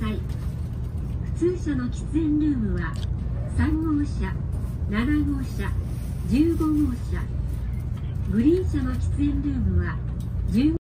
さい。普通車の喫煙ルームは3号車7号車15号車。グリーン車の喫煙ルームは10